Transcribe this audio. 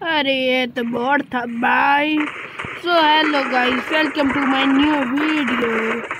अरे ये तो बहुत था bye so hello guys welcome to my new video